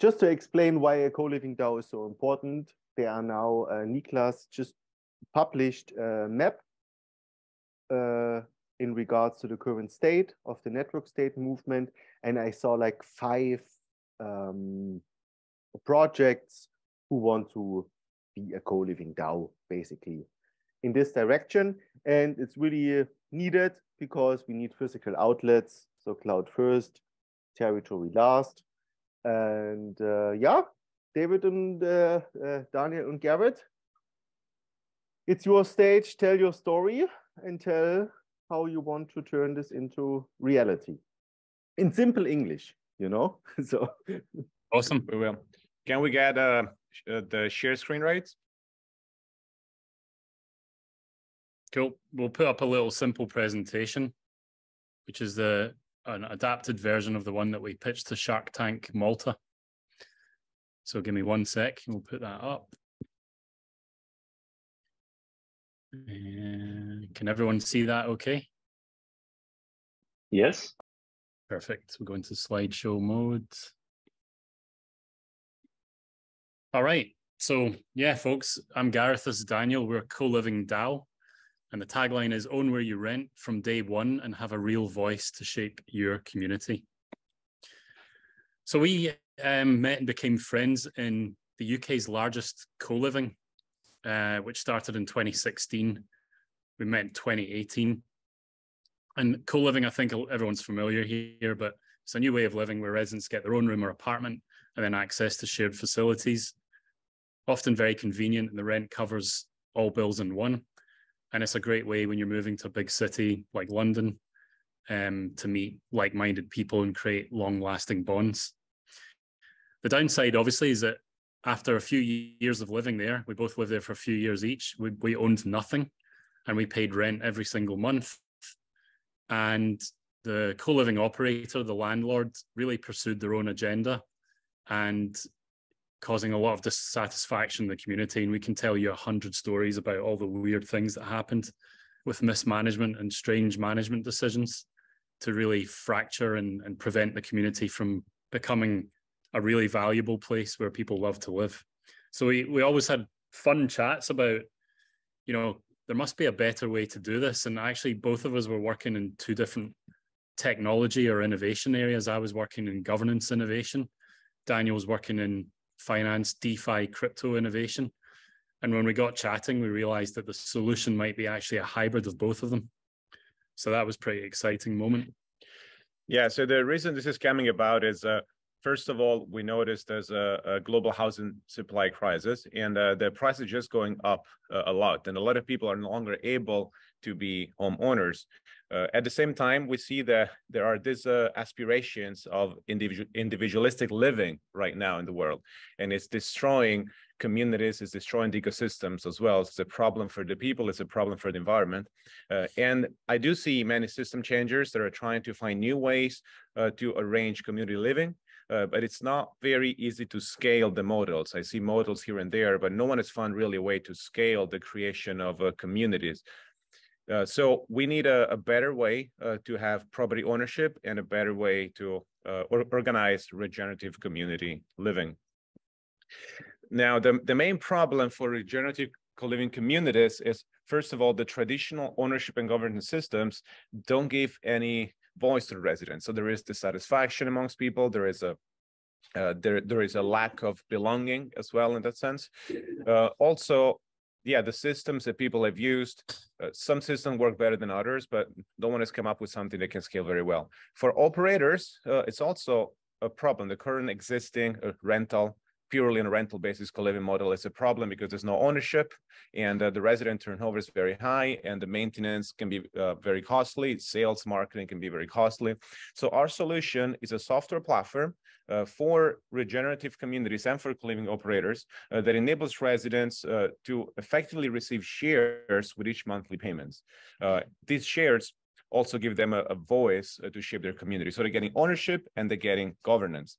just to explain why a co-living DAO is so important, there are now, uh, Niklas just published a map uh, in regards to the current state of the network state movement. And I saw like five um, projects who want to be a co-living DAO, basically, in this direction. And it's really needed because we need physical outlets. So cloud first, territory last. And uh, yeah, David and uh, uh, Daniel and Gareth, it's your stage. Tell your story and tell how you want to turn this into reality in simple English, you know? so awesome. We will. Can we get uh, uh, the share screen rights? Cool. We'll put up a little simple presentation, which is the an adapted version of the one that we pitched to Shark Tank Malta. So give me one sec, we'll put that up. And can everyone see that okay? Yes. Perfect. We'll go into slideshow mode. All right. So yeah, folks, I'm Gareth. This is Daniel. We're co-living DAO. And the tagline is own where you rent from day one and have a real voice to shape your community. So we um, met and became friends in the UK's largest co-living, uh, which started in 2016. We met in 2018. And co-living, I think everyone's familiar here, but it's a new way of living where residents get their own room or apartment and then access to shared facilities. Often very convenient and the rent covers all bills in one. And it's a great way when you're moving to a big city like London um, to meet like-minded people and create long-lasting bonds. The downside, obviously, is that after a few years of living there, we both lived there for a few years each. We, we owned nothing, and we paid rent every single month. And the co-living operator, the landlord, really pursued their own agenda, and causing a lot of dissatisfaction in the community. And we can tell you a hundred stories about all the weird things that happened with mismanagement and strange management decisions to really fracture and, and prevent the community from becoming a really valuable place where people love to live. So we, we always had fun chats about, you know, there must be a better way to do this. And actually, both of us were working in two different technology or innovation areas. I was working in governance innovation. Daniel was working in finance, DeFi, crypto innovation. And when we got chatting, we realized that the solution might be actually a hybrid of both of them. So that was pretty exciting moment. Yeah. So the reason this is coming about is, uh, first of all, we noticed there's a, a global housing supply crisis, and uh, the price is just going up uh, a lot, and a lot of people are no longer able to be homeowners. Uh, at the same time, we see that there are these uh, aspirations of individual, individualistic living right now in the world, and it's destroying communities, it's destroying the ecosystems as well. It's a problem for the people, it's a problem for the environment. Uh, and I do see many system changers that are trying to find new ways uh, to arrange community living. Uh, but it's not very easy to scale the models. I see models here and there, but no one has found really a way to scale the creation of uh, communities uh, so we need a, a better way uh, to have property ownership and a better way to uh, or organize regenerative community living. Now, the, the main problem for regenerative co-living communities is, first of all, the traditional ownership and governance systems don't give any voice to the residents. So there is dissatisfaction amongst people. There is a uh, there, there is a lack of belonging as well in that sense. Uh, also, yeah, the systems that people have used, uh, some systems work better than others, but no one has come up with something that can scale very well. For operators, uh, it's also a problem. The current existing uh, rental, purely on a rental basis co-living model is a problem because there's no ownership and uh, the resident turnover is very high and the maintenance can be uh, very costly. Sales marketing can be very costly. So our solution is a software platform uh, for regenerative communities and for co-living operators uh, that enables residents uh, to effectively receive shares with each monthly payments. Uh, these shares also give them a, a voice to shape their community. So they're getting ownership and they're getting governance.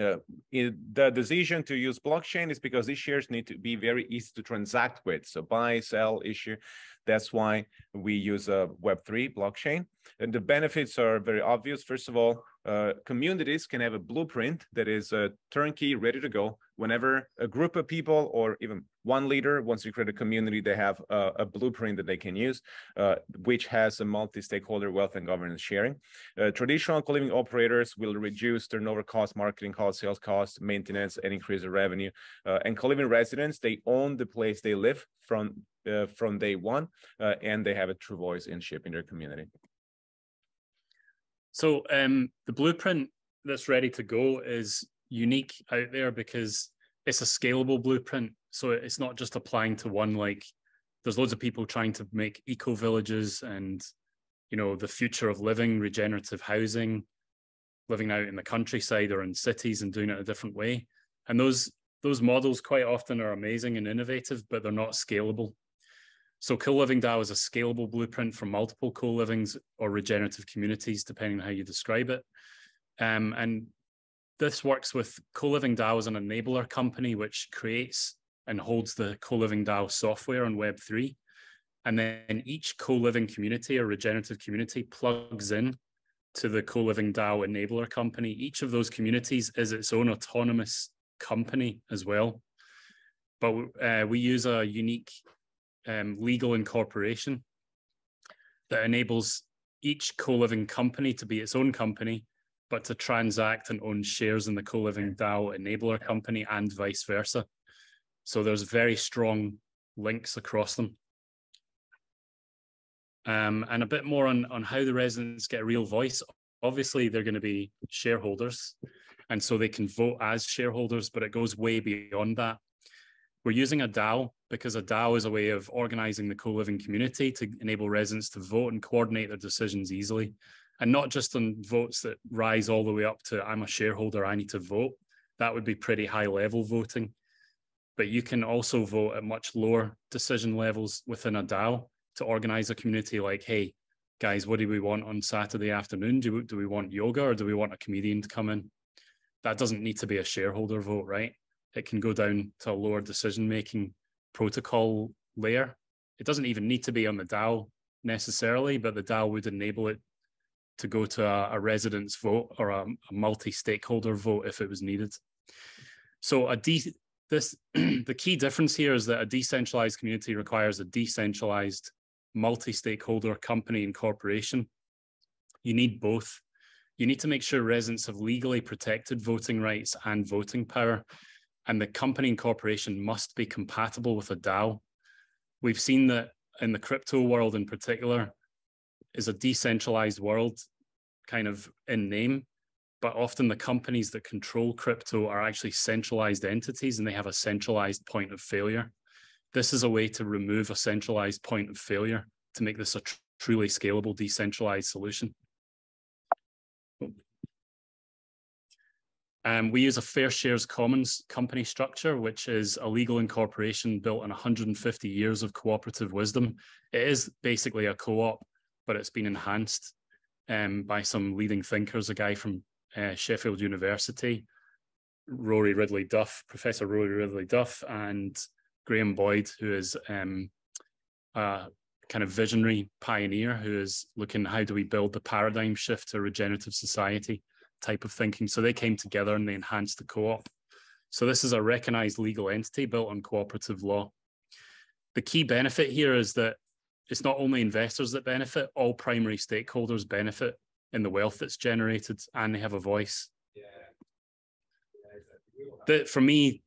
Uh, the decision to use blockchain is because these shares need to be very easy to transact with. So buy, sell, issue. That's why we use a Web3 blockchain. And the benefits are very obvious. First of all, uh, communities can have a blueprint that is a uh, turnkey, ready to go. Whenever a group of people or even one leader wants to create a community, they have a, a blueprint that they can use, uh, which has a multi-stakeholder wealth and governance sharing. Uh, traditional co-living operators will reduce turnover costs, marketing costs, sales costs, maintenance, and increase the revenue. Uh, and co-living residents, they own the place they live from uh, from day one, and they have a true voice in shaping their community. So um, the blueprint that's ready to go is unique out there because it's a scalable blueprint. So it's not just applying to one. Like there's loads of people trying to make eco villages and you know the future of living, regenerative housing, living out in the countryside or in cities and doing it a different way. And those those models quite often are amazing and innovative, but they're not scalable. So co-living DAO is a scalable blueprint for multiple co-livings or regenerative communities, depending on how you describe it. Um, and this works with co-living DAO as an enabler company, which creates and holds the co-living DAO software on Web3. And then each co-living community or regenerative community plugs in to the co-living DAO enabler company. Each of those communities is its own autonomous company as well. But uh, we use a unique um, legal incorporation that enables each co-living company to be its own company, but to transact and own shares in the co-living DAO enabler company and vice versa. So there's very strong links across them. Um, and a bit more on, on how the residents get a real voice. Obviously, they're going to be shareholders, and so they can vote as shareholders, but it goes way beyond that. We're using a DAO because a DAO is a way of organizing the co-living community to enable residents to vote and coordinate their decisions easily. And not just on votes that rise all the way up to I'm a shareholder, I need to vote. That would be pretty high level voting. But you can also vote at much lower decision levels within a DAO to organize a community like, hey, guys, what do we want on Saturday afternoon? Do we, do we want yoga or do we want a comedian to come in? That doesn't need to be a shareholder vote, right? it can go down to a lower decision making protocol layer. It doesn't even need to be on the DAO necessarily, but the DAO would enable it to go to a, a residence vote or a, a multi-stakeholder vote if it was needed. So a de this the key difference here is that a decentralized community requires a decentralized multi-stakeholder company and corporation. You need both. You need to make sure residents have legally protected voting rights and voting power and the company and corporation must be compatible with a DAO. We've seen that in the crypto world in particular is a decentralized world kind of in name, but often the companies that control crypto are actually centralized entities and they have a centralized point of failure. This is a way to remove a centralized point of failure to make this a tr truly scalable decentralized solution. Um, we use a fair shares commons company structure, which is a legal incorporation built on 150 years of cooperative wisdom. It is basically a co-op, but it's been enhanced um, by some leading thinkers, a guy from uh, Sheffield University, Rory Ridley Duff, Professor Rory Ridley Duff, and Graham Boyd, who is um, a kind of visionary pioneer who is looking how do we build the paradigm shift to regenerative society type of thinking. So they came together and they enhanced the co-op. So this is a recognized legal entity built on cooperative law. The key benefit here is that it's not only investors that benefit, all primary stakeholders benefit in the wealth that's generated and they have a voice. The, for me,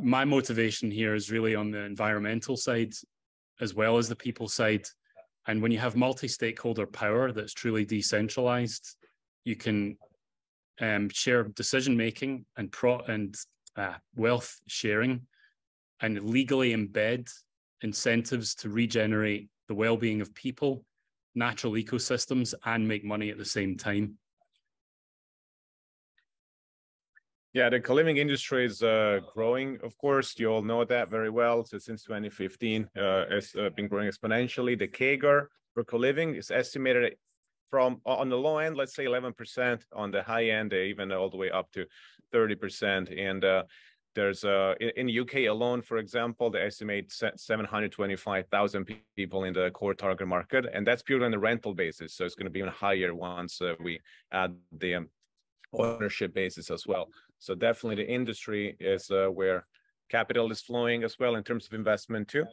my motivation here is really on the environmental side as well as the people side. And when you have multi-stakeholder power that's truly decentralized, you can um, share decision making and pro and uh, wealth sharing, and legally embed incentives to regenerate the well-being of people, natural ecosystems, and make money at the same time. Yeah, the co-living industry is uh, growing. Of course, you all know that very well. So since 2015, uh, it's uh, been growing exponentially. The CAGR for co-living is estimated from on the low end, let's say 11%, on the high end, even all the way up to 30%. And uh, there's uh, in, in UK alone, for example, they estimate 725,000 people in the core target market, and that's purely on the rental basis. So it's going to be even higher once uh, we add the um, ownership basis as well. So definitely the industry is uh, where capital is flowing as well in terms of investment too.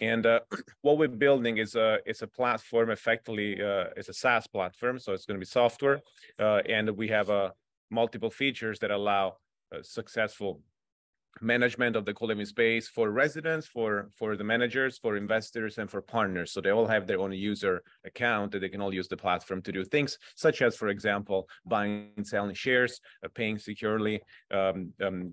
And uh, what we're building is a it's a platform. Effectively, uh, it's a SaaS platform, so it's going to be software, uh, and we have uh, multiple features that allow successful management of the co-living space for residents, for for the managers, for investors, and for partners. So they all have their own user account that they can all use the platform to do things such as, for example, buying and selling shares, uh, paying securely, um, um,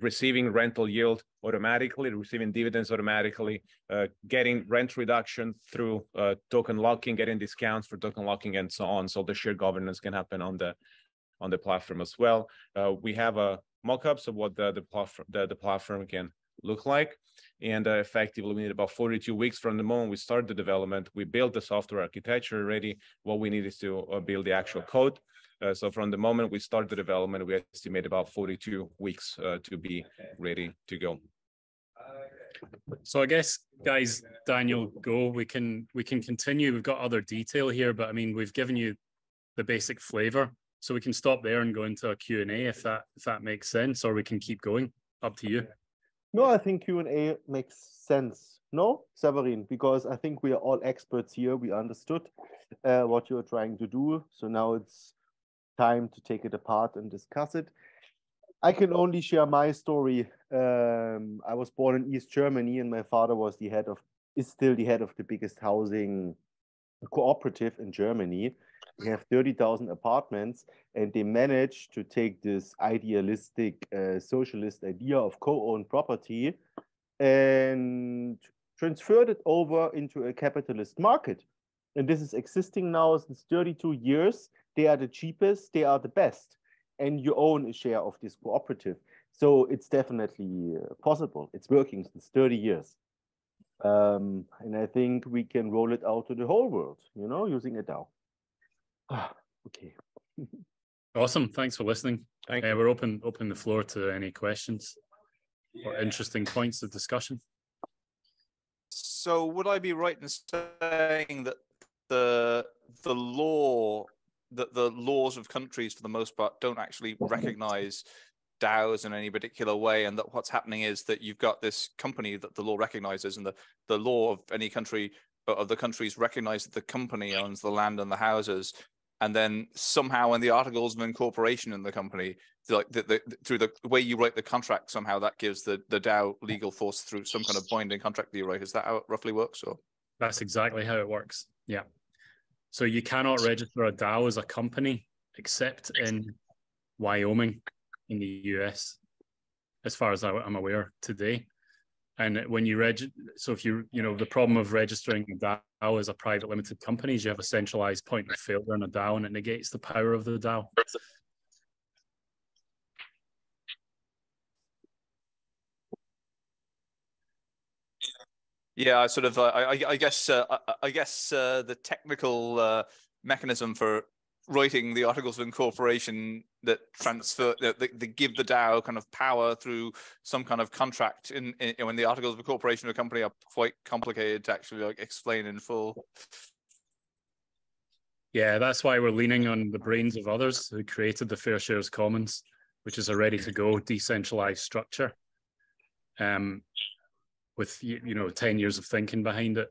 receiving rental yield automatically, receiving dividends automatically, uh, getting rent reduction through uh, token locking, getting discounts for token locking, and so on. So the share governance can happen on the on the platform as well. Uh, we have a mock-ups of what the the platform the, the platform can look like. And uh, effectively, we need about 42 weeks from the moment we start the development. We build the software architecture already. What we need is to uh, build the actual code. Uh, so from the moment we start the development, we estimate about 42 weeks uh, to be ready to go. So I guess, guys, Daniel, go. We can we can continue. We've got other detail here, but I mean, we've given you the basic flavor. So we can stop there and go into a Q&A if that if that makes sense, or we can keep going. Up to you. No, I think Q&A makes sense. No, Severin, because I think we are all experts here. We understood uh, what you're trying to do. So now it's time to take it apart and discuss it. I can only share my story. Um, I was born in East Germany, and my father was the head of is still the head of the biggest housing cooperative in Germany we have 30,000 apartments and they managed to take this idealistic uh, socialist idea of co-owned property and transferred it over into a capitalist market. And this is existing now since 32 years. They are the cheapest, they are the best. And you own a share of this cooperative. So it's definitely uh, possible. It's working since 30 years. Um, and I think we can roll it out to the whole world, you know, using a DAO. Ah, okay. awesome. Thanks for listening. Thank uh, we're open open the floor to any questions or interesting points of discussion. So would I be right in saying that the the law that the laws of countries for the most part don't actually recognize DAOs in any particular way, and that what's happening is that you've got this company that the law recognizes, and the, the law of any country of the countries recognize that the company owns the land and the houses, and then somehow in the articles of incorporation in the company like the, the, through the way you write the contract somehow that gives the the DAO legal force through some kind of binding contract that you write. Is that how it roughly works or? That's exactly how it works. Yeah. So you cannot register a DAO as a company except in Wyoming in the US as far as I'm aware today and when you reg, so if you, you know, the problem of registering a DAO as a private limited company is you have a centralized point of failure in a DAO and it negates the power of the DAO. Yeah, I sort of, uh, I, I, guess, uh, I, I, guess uh, the technical uh, mechanism for writing the articles of incorporation that transfer that, that, give the DAO kind of power through some kind of contract in, in when the articles of incorporation of a company are quite complicated to actually like explain in full. Yeah, that's why we're leaning on the brains of others who created the Fair Shares Commons, which is a ready to go decentralized structure. Um, with you know 10 years of thinking behind it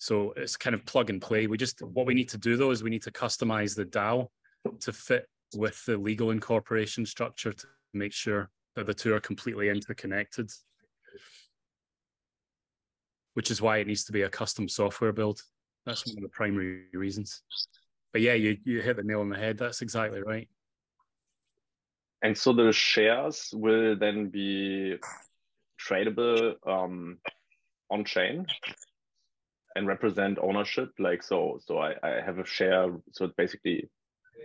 so it's kind of plug and play. We just what we need to do though is we need to customize the DAO to fit with the legal incorporation structure to make sure that the two are completely interconnected. Which is why it needs to be a custom software build. That's one of the primary reasons. But yeah, you you hit the nail on the head. That's exactly right. And so the shares will then be tradable um, on chain and represent ownership. Like so, so I, I have a share. So it's basically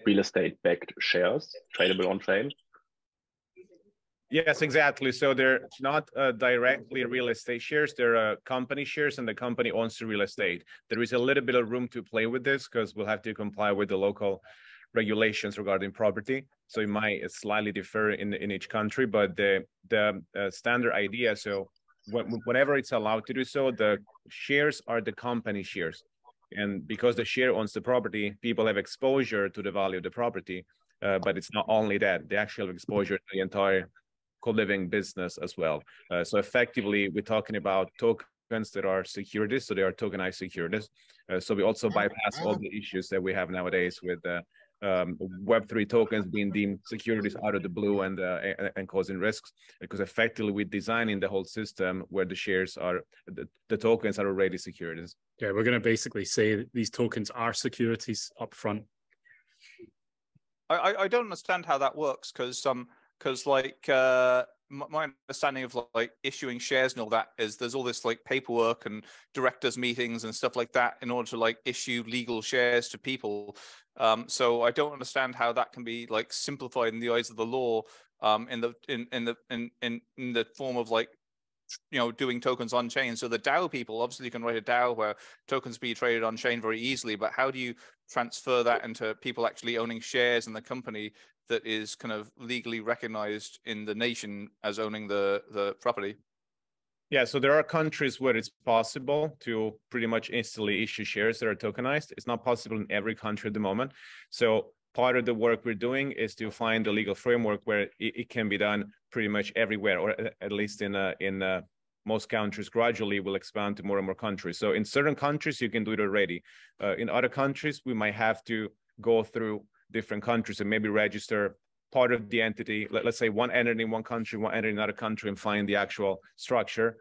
real estate backed shares tradable on chain. Yes, exactly. So they're not uh, directly real estate shares; they're uh, company shares, and the company owns the real estate. There is a little bit of room to play with this because we'll have to comply with the local regulations regarding property. so it might slightly differ in in each country, but the the uh, standard idea. So whenever it's allowed to do so, the shares are the company shares, and because the share owns the property, people have exposure to the value of the property. Uh, but it's not only that; they actually have exposure to the entire co-living business as well. Uh, so effectively, we're talking about tokens that are securities, so they are tokenized securities. Uh, so we also bypass all the issues that we have nowadays with uh, um, Web3 tokens being deemed securities out of the blue and, uh, and, and causing risks because effectively we're designing the whole system where the shares are the, the tokens are already securities. Yeah, we're going to basically say these tokens are securities up front. I, I don't understand how that works because um because like uh my understanding of like issuing shares and all that is there's all this like paperwork and directors meetings and stuff like that in order to like issue legal shares to people. Um, so i don't understand how that can be like simplified in the eyes of the law um, in the in in the in, in in the form of like you know doing tokens on chain. So the dao people obviously can write a dao where tokens be traded on chain very easily but how do you transfer that into people actually owning shares in the company that is kind of legally recognized in the nation as owning the the property? Yeah so there are countries where it's possible to pretty much instantly issue shares that are tokenized. It's not possible in every country at the moment. So part of the work we're doing is to find a legal framework where it, it can be done pretty much everywhere or at least in uh, in uh, most countries gradually will expand to more and more countries. So in certain countries you can do it already. Uh, in other countries we might have to go through different countries and maybe register part of the entity, let, us say one entity in one country, one entity in another country, and find the actual structure.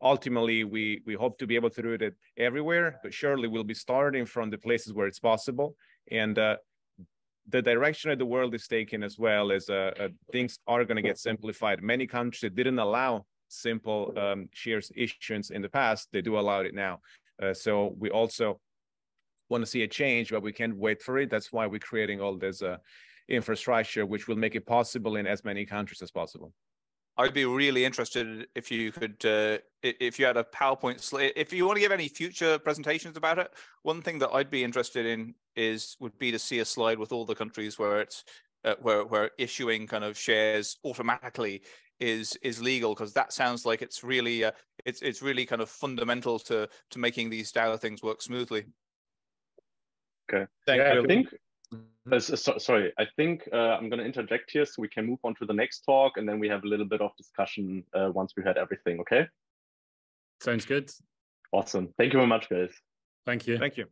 Ultimately, we, we hope to be able to do it everywhere, but surely we'll be starting from the places where it's possible. And uh, the direction that the world is taking as well is uh, uh, things are going to get simplified. Many countries that didn't allow simple um, shares issuance in the past, they do allow it now. Uh, so we also want to see a change, but we can't wait for it. That's why we're creating all this uh, infrastructure, which will make it possible in as many countries as possible. I'd be really interested if you could, uh, if you had a PowerPoint slide. If you want to give any future presentations about it, one thing that I'd be interested in is would be to see a slide with all the countries where it's uh, where where issuing kind of shares automatically is is legal because that sounds like it's really uh, it's it's really kind of fundamental to to making these DAO things work smoothly. Okay. Thank yeah, you. I think, uh, so, sorry, I think uh, I'm going to interject here so we can move on to the next talk and then we have a little bit of discussion uh, once we've had everything. Okay. Sounds good. Awesome. Thank you very much, guys. Thank you. Thank you.